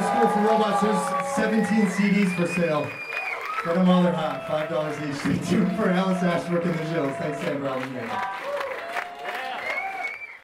to School for Robots. There's 17 CDs for sale. Get them while they're hot. $5 each. Thank you for Alice Ashbrook and the Jills. Thanks, Sam Robinson.